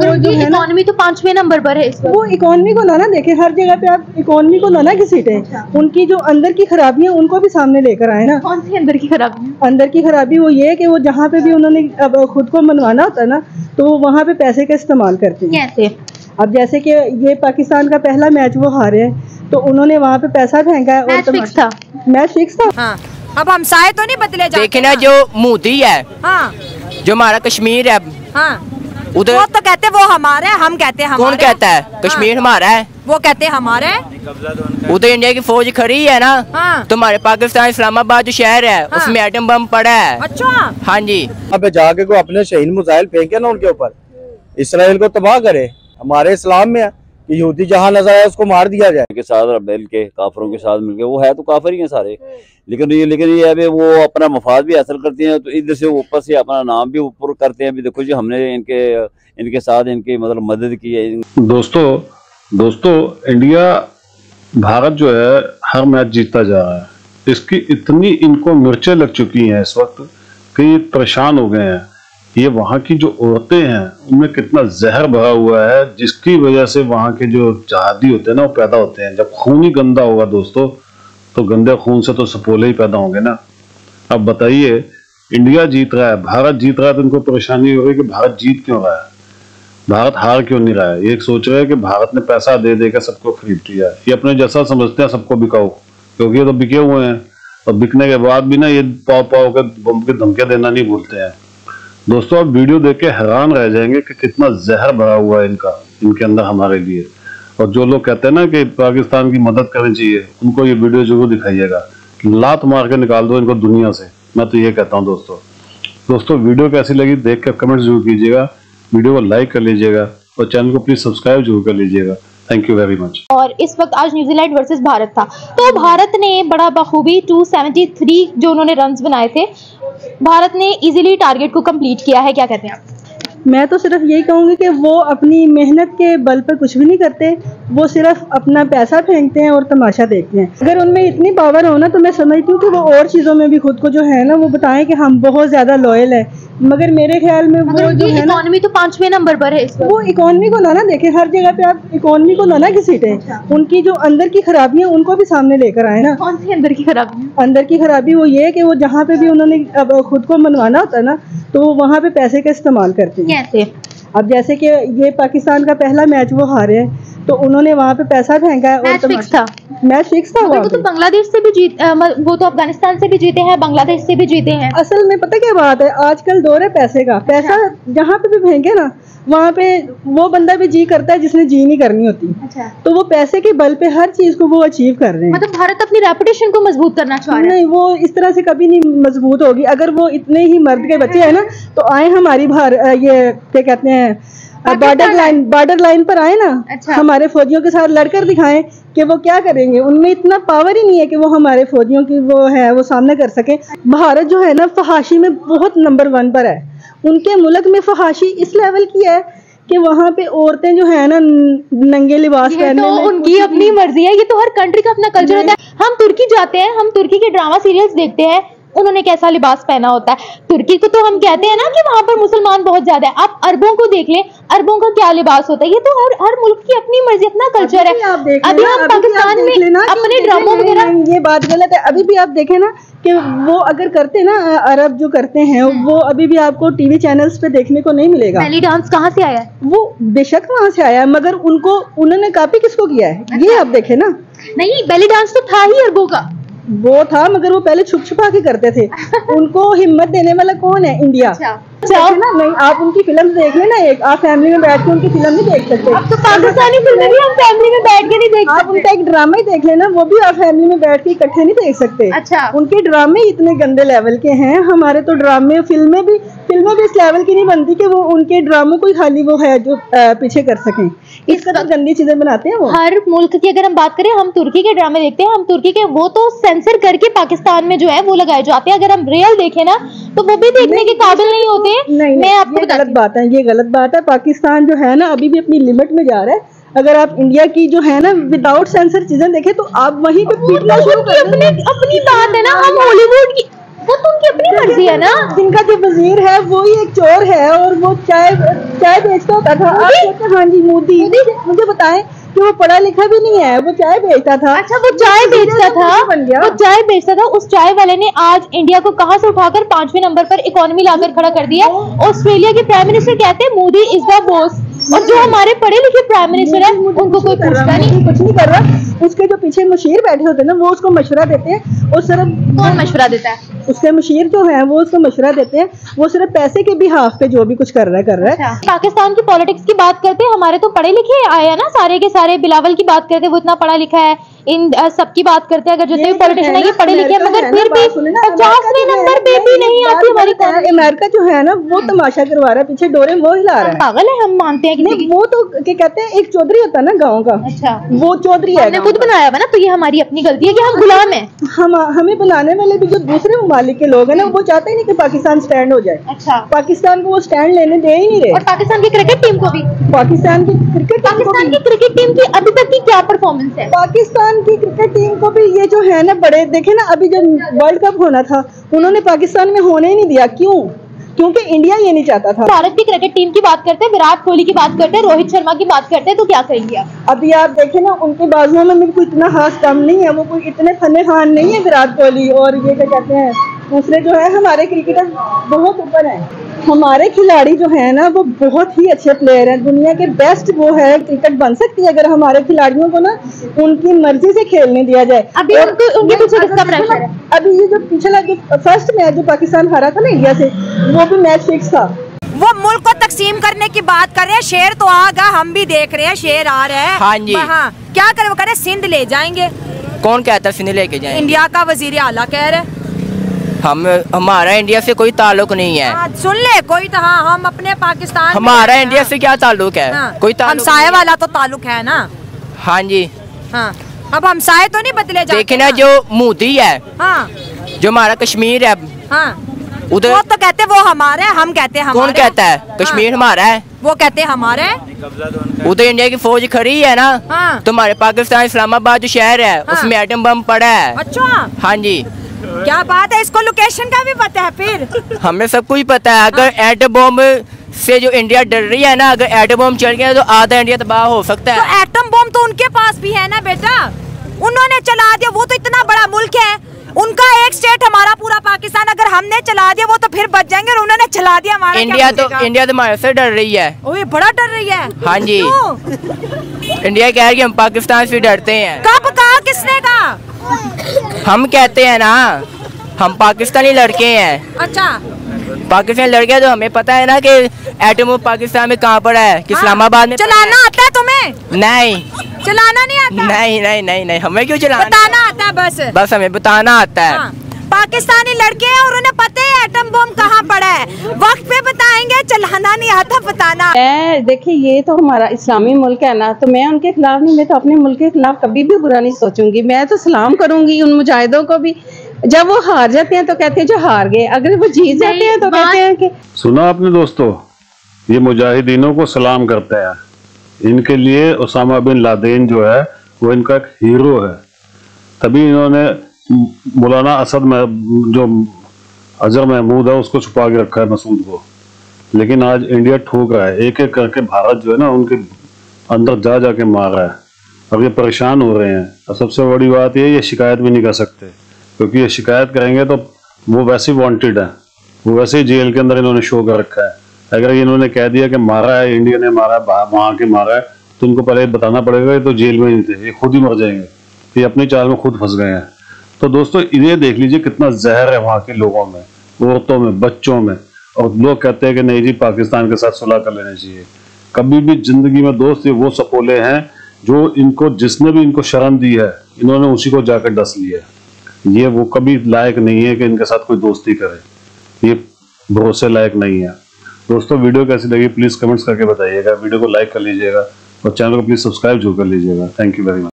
वो जो है ना इकोनॉमी तो पाँचवें नंबर पर है इस वो इकोनॉमी को ना ना देखे हर जगह पे आप इकोनॉमी को ना ना घसीटे उनकी जो अंदर की खराबी है उनको भी सामने लेकर आए ना। कौन सी अंदर की खराबी अंदर की खराबी वो ये है कि वो जहाँ पे भी उन्होंने अब खुद को मनवाना होता है ना तो वो वहाँ पे पैसे का इस्तेमाल करते हैं। कैसे? अब जैसे कि ये पाकिस्तान का पहला मैच वो हारे हैं तो उन्होंने वहाँ पे पैसा फेंका है मैच फिक्स था। मैच फिक्स था? हाँ। अब हम साए तो नहीं बदले जाते देखे ना। जो मोदी है हाँ। जो हमारा कश्मीर है हाँ। उधर वो तो कहते वो हमारा है हम कहते हैं कौन कहता है? कश्मीर हमारा है। वो कहते हमारे है। उधर इंडिया की फौज खड़ी है ना? हाँ। तुम्हारे पाकिस्तान इस्लामाबाद जो शहर है हाँ। उसमें एटम बम पड़ा है। अच्छा। हाँ जी। अब जाके को अपने शहीन मिसाइल फेंके ना उनके ऊपर? इसराइल को तबाह करे। हमारे इस्लाम में है। यहूदी जहाँ नज़र आए उसको मार दिया जाए। के साथ मिल के काफरों के साथ मिलके वो है तो काफर ही हैं सारे। लेकिन ये लेकिन ये है वो अपना मफाद भी हासिल करते हैं तो इधर से ऊपर से अपना नाम भी ऊपर करते हैं। भी देखो जी हमने इनके इनके साथ इनकी मतलब मदद की है। दोस्तों दोस्तों इंडिया भारत जो है हर मैच जीतता जा रहा है। इसकी इतनी इनको मिर्चें लग चुकी हैं इस वक्त कि ये परेशान हो गए हैं। ये वहाँ की जो औरतें हैं, उनमें कितना जहर भरा हुआ है, जिसकी वजह से वहाँ के जो जहादी होते हैं ना, वो पैदा होते हैं। जब खून ही गंदा होगा दोस्तों तो गंदे खून से तो सपोले ही पैदा होंगे ना। अब बताइए, इंडिया जीत रहा है, भारत जीत रहा है तो इनको परेशानी हो रही है कि भारत जीत क्यों रहा है? भारत हार क्यों नहीं रहा है? ये सोच रहे हैं कि भारत ने पैसा दे देकर सबको खरीद लिया है। ये अपने जैसा समझते हैं, सबको बिकाओ, क्योंकि ये तो बिके हुए हैं। और बिकने के बाद भी ना, ये पाव पाव के बम के धमके देना नहीं भूलते हैं। दोस्तों, आप वीडियो देख के हैरान रह जाएँगे कि कितना जहर भरा हुआ है इनका, इनके अंदर हमारे लिए। और जो लोग कहते हैं ना कि पाकिस्तान की मदद करनी चाहिए, उनको ये वीडियो ज़रूर दिखाइएगा। लात मार के निकाल दो इनको दुनिया से। मैं तो ये कहता हूँ दोस्तों। दोस्तों, वीडियो कैसी लगी देख के कमेंट ज़रूर कीजिएगा। वीडियो को लाइक कर लीजिएगा और चैनल को प्लीज़ सब्सक्राइब ज़रूर कर लीजिएगा। थैंक यू वेरी मच और इस वक्त आज न्यूजीलैंड वर्सेस भारत था। तो भारत ने बड़ा बखूबी 273 जो उन्होंने रन्स बनाए थे भारत ने इजीली टारगेट को कंप्लीट किया है, क्या कहते हैं आप? मैं तो सिर्फ़ यही कहूँगी कि वो अपनी मेहनत के बल पर कुछ भी नहीं करते, वो सिर्फ़ अपना पैसा फेंकते हैं और तमाशा देखते हैं। अगर उनमें इतनी पावर हो ना तो मैं समझती हूँ कि वो और चीज़ों में भी खुद को जो है ना, वो बताएँ कि हम बहुत ज़्यादा लॉयल है। मगर मेरे ख्याल में वो जो है ना इकोनॉमी तो पाँचवें नंबर पर है इस वो इकोनॉमी को ना ना देखे हर जगह पे आप इकोनॉमी को ना ना घसीटे उनकी जो अंदर की खराबी है उनको भी सामने लेकर आए ना। कौन सी अंदर की खराबी अंदर की खराबी वो ये है कि वो जहाँ पे भी उन्होंने अब खुद को मनवाना होता है ना तो वो वहाँ पे पैसे का इस्तेमाल करते हैं। कैसे? अब जैसे कि ये पाकिस्तान का पहला मैच वो हारे हैं तो उन्होंने वहाँ पे पैसा फेंका है और मैच फिक्स था। मैच फिक्स था वो तो बांग्लादेश से भी जीत म- वो तो अफ़गानिस्तान से भी जीते हैं बांग्लादेश से भी जीते हैं। असल में पता क्या बात है आजकल दौर है पैसे का। पैसा जहाँ पे भी फेंके ना वहाँ पे वो बंदा भी जी करता है जिसने जी नहीं करनी होती। अच्छा। तो वो पैसे के बल पे हर चीज़ को वो अचीव कर रहे हैं। मतलब भारत अपनी रेपुटेशन को मज़बूत करना चाह रहा है। नहीं वो इस तरह से कभी नहीं मज़बूत होगी। अगर वो इतने ही मर्द के बच्चे हैं ना तो आए हमारी भार ये क्या कहते हैं बॉर्डर लाइन बॉर्डर लाइन पर आए ना अच्छा। हमारे फौजियों के साथ लड़कर दिखाएँ कि वो क्या करेंगे। उनमें इतना पावर ही नहीं है कि वो हमारे फौजियों की वो है वो सामना कर सके। भारत जो है ना फहाशी में बहुत नंबर वन पर है। उनके मुल्क में फहाशी इस लेवल की है कि वहाँ पे औरतें जो है ना नंगे लिबास ये पहनने तो उनकी अपनी मर्ज़ी है। ये तो हर कंट्री का अपना कल्चर होता है। हम तुर्की जाते हैं हम तुर्की के ड्रामा सीरियल्स देखते हैं। उन्होंने कैसा लिबास पहना होता है। तुर्की को तो हम कहते हैं ना कि वहाँ पर मुसलमान बहुत ज़्यादा है। आप अरबों को देख लें अरबों का क्या लिबास होता है? ये तो हर हर मुल्क की अपनी मर्ज़ी अपना कल्चर है। अभी हम आप पाकिस्तान में अपने ड्रामों वगैरह ये बात गलत है। अभी भी आप देखें ना कि वो अगर करते ना अरब जो करते हैं वो अभी भी आपको टीवी चैनल्स पे देखने को नहीं मिलेगा। बेली डांस कहाँ से आया है? वो बेशक वहाँ से आया है मगर उनको उन्होंने कॉपी किसको किया है? ये आप देखें ना। नहीं बेली डांस तो था ही अरबों का। वो था मगर वो पहले छुप छुपा के करते थे। उनको हिम्मत देने वाला कौन है? इंडिया। अच्छा। आप ना नहीं आप उनकी फ़िल्म देख ले ना एक। आप फैमिली में बैठ के उनकी फ़िल्म नहीं देख सकते। आप तो पाकिस्तानी फ़िल्में भी हम फैमिली में बैठ के नहीं देख आप उनका एक ड्रामा ही देख लेना वो भी आप फैमिली में बैठ के इकट्ठे नहीं देख सकते। अच्छा। उनके ड्रामे इतने गंदे लेवल के हैं हमारे तो ड्रामे फ़िल्में भी फ़िल्में भी इस लेवल की नहीं बनती कि वो उनके ड्रामों को ही खाली वो है जो पीछे कर सकें। इस तरह गंदी चीज़ें बनाते हैं वो। हर मुल्क की अगर हम बात करें हम तुर्की के ड्रामे देखते हैं हम तुर्की के वो तो सेंसर करके पाकिस्तान में जो है वो लगाए जाते हैं। अगर हम रियल देखें ना तो वो भी देखने के काबिल नहीं होते। नहीं मैं आपको गलत बात है ये गलत बात है। पाकिस्तान जो है ना अभी भी अपनी लिमिट में जा रहा है। अगर आप इंडिया की जो है ना विदाउट सेंसर चीज़ें देखें तो आप वहीं पे पीटना तो शुरू कर अपनी अपनी बात है ना हम हॉलीवुड की वो तो उनकी अपनी मर्ज़ी है ना। जिनका जो वज़ीर है वो ही एक चोर है और वो चाय चाय बेचता होता था। हैं, जी मोदी। मुझे बताएँ कि वो पढ़ा लिखा भी नहीं है वो चाय बेचता था। अच्छा वो चाय बेचता था? बन गया। वो चाय बेचता था। उस चाय वाले ने आज इंडिया को कहाँ से उठाकर पाँचवें नंबर पर इकोनॉमी लाकर खड़ा कर दिया? ऑस्ट्रेलिया के प्राइम मिनिस्टर कहते हैं मोदी इज़ द बॉस। और जो हमारे पढ़े लिखे प्राइम मिनिस्टर है उनको कोई पूछता नहीं। कुछ नहीं कर रहा। उसके जो पीछे मशीर बैठे होते हैं ना वो उसको मशवरा देते हैं। और सिर्फ़ कौन मशवरा देता है? उसके मशीर जो है, वो उसको मशुरा देते हैं। वो सिर्फ़ पैसे के भी हाफ़ पे जो भी कुछ कर रहा है, कर रहा है। अच्छा। पाकिस्तान की पॉलिटिक्स की बात करते हैं, हमारे तो पढ़े लिखे आए हैं ना, सारे के सारे, बिलावल की बात करते वो इतना पढ़ा लिखा है। इन सबकी बात करते हैं अगर जितने भी पॉलिटिशियन है ये पढ़े लिखे हैं मगर फिर भी पचासवें नंबर पे भी नहीं आती हमारी अमेरिका जो है ना वो तमाशा करवा रहा है पीछे डोरे वो हिला रहा है। पागल है हम मानते हैं नहीं वो तो क्या कहते हैं एक चौधरी होता है ना गाँव का अच्छा। वो चौधरी है खुद बनाया हुआ ना तो ये हमारी अपनी गलती है की हम गुलाम है। हम हमें बनाने वाले भी जो दूसरे ममालिक के लोग हैं ना वो चाहते ही नहीं कि पाकिस्तान स्टैंड हो जाए। अच्छा। पाकिस्तान को वो स्टैंड लेने दे ही नहीं और रहे पाकिस्तान की क्रिकेट टीम को भी। पाकिस्तान की क्रिकेट टीम को पाकिस्तान की क्रिकेट टीम की अभी तक की क्या परफॉर्मेंस है? पाकिस्तान की क्रिकेट टीम को भी ये जो है ना बड़े देखे ना अभी जब वर्ल्ड कप होना था उन्होंने पाकिस्तान में होने ही नहीं दिया। क्यों? क्योंकि इंडिया ये नहीं चाहता था। भारत की क्रिकेट टीम की बात करते हैं विराट कोहली की बात करते हैं रोहित शर्मा की बात करते हैं तो क्या कहेंगे आप? अभी आप देखें ना उनके बाजुओं में मेरे को इतना खास कम नहीं है वो कोई इतने फने खान नहीं है विराट कोहली और ये क्या कहते हैं दूसरे जो है हमारे क्रिकेटर बहुत ऊपर हैं। हमारे खिलाड़ी जो है ना वो बहुत ही अच्छे प्लेयर हैं। दुनिया के बेस्ट वो है क्रिकेट बन सकती है अगर हमारे खिलाड़ियों को ना उनकी मर्ज़ी से खेलने दिया जाए। अभी और उनको- उनके पीछे किसका ना, है? अभी ये जो पिछला जो फ़र्स्ट मैच जो पाकिस्तान हारा था ना इंडिया से वो भी मैच फिक्स था। वो मुल्क को तकसीम करने की बात कर रहे हैं। शेर तो आ गया हम भी देख रहे हैं शेर आ रहा है। हाँ जी। हाँ क्या करे वो कह रहे हैं, सिंध ले जाएँगे। कौन कहता है सिंध लेके जाए इंडिया का वज़ीर आला कह रहे हैं। हम हमारा इंडिया से कोई ताल्लुक नहीं है। हाँ, सुन ले कोई तो हाँ हम अपने पाकिस्तान हमारा हैं। इंडिया से क्या ताल्लुक है? हाँ, कोई ताल्लुक हमसाए वाला तो ताल्लुक है ना? हाँ जी। हाँ अब हमसाए तो नहीं बदले जाते देखिए ना जो मोदी है हाँ। जो हमारा कश्मीर है हाँ। उधर वो तो कहते वो हमारे हम कहते हैं कौन कहता है? कश्मीर हमारा है। वो कहते हैं हमारे उधर इंडिया की फौज खड़ी है ना हाँ। तो हमारे पाकिस्तान इस्लामाबाद जो शहर है हाँ। उसमें एटम बम पड़ा है। अच्छा। हाँ जी। क्या बात है? इसको लोकेशन का भी पता है फिर? हमें सब कुछ पता है। अगर एटम बॉम्ब से जो इंडिया डर रही है ना अगर एटम बम चल गया तो आधा इंडिया तबाह हो सकता है। तो है एटम बॉम्ब तो उनके पास भी है ना बेटा? उन्होंने चला दिया वो तो इतना बड़ा मुल्क है। उनका एक स्टेट हमारा पूरा पाकिस्तान अगर हमने चला दिया वो तो फिर बच जाएँगे और उन्होंने चला दिया हमारा इंडिया तो इंडिया तो हमारे से डर रही है। ओ ये बड़ा डर रही है। हाँ जी। इंडिया कह रही है हम पाकिस्तान से डरते हैं। कब कहा? किसने कहा? हम कहते हैं ना हम पाकिस्तानी लड़के हैं। अच्छा। पाकिस्तानी लड़के हैं तो हमें पता है ना कि एटम ऑफ़ पाकिस्तान में कहाँ पड़ा है कि इस्लामाबाद में है। चलाना आता है तुम्हें? नहीं। चलाना नहीं आता? नहीं नहीं नहीं नहीं हमें क्यों चलाना? बताना आता है बस। बस हमें बताना आता है। हाँ, पाकिस्तानी लड़के हैं और उन्हें पता है एटम बम कहाँ पड़ा है। वक्त पे बताएँगे चलाना नहीं आता बताना। मैं देखिए ये तो हमारा इस्लामी मुल्क है ना तो मैं उनके खिलाफ नहीं मैं तो अपने मुल्क के खिलाफ कभी भी बुरा नहीं सोचूँगी। मैं तो सलाम करूँगी उन मुजाहिदों को भी। जब वो हार जाते हैं तो कहते हैं जो हार गए अगर वो जीत जाते हैं तो कहते हैं कि सुना आपने दोस्तों ये मुजाहिदीनों को सलाम करते हैं। इनके लिए उसामा बिन लादेन जो है वो इनका एक हीरो है। तभी इन्होंने मौलाना असद में जो अजहर महमूद है, उसको छुपा के रखा है मसूद को। लेकिन आज इंडिया ठोक रहा है। एक एक करके भारत जो है ना, उनके अंदर जा जाके मार रहा है। अब ये परेशान हो रहे हैं। और सबसे बड़ी बात ये ये शिकायत भी नहीं कर सकते। क्योंकि ये शिकायत करेंगे तो वो वैसे ही वांटेड है। वो वैसे ही जेल के अंदर इन्होंने शो कर रखा है। अगर इन्होंने कह दिया कि मारा है इंडिया ने मारा है वहाँ के मारा है तो इनको पहले बताना पड़ेगा ये तो जेल में नहीं थे। ये खुद ही मर जाएँगे। ये अपनी चाल में खुद फंस गए हैं। तो दोस्तों इन्हें देख लीजिए कितना जहर है वहाँ के लोगों में, औरतों में, बच्चों में। और लोग कहते हैं कि नहीं जी, पाकिस्तान के साथ सुलह कर लेना चाहिए। कभी भी ज़िंदगी में दोस्त ये वो सपोले हैं जो इनको, जिसने भी इनको शर्म दी है, इन्होंने उसी को जाकर डस लिया है। ये वो कभी लायक नहीं है कि इनके साथ कोई दोस्ती करे। ये भरोसे लायक नहीं है। दोस्तों, वीडियो कैसी लगी, प्लीज़ कमेंट्स करके बताइएगा। वीडियो को लाइक कर लीजिएगा और चैनल को प्लीज़ सब्सक्राइब ज़रूर कर लीजिएगा। Thank you very much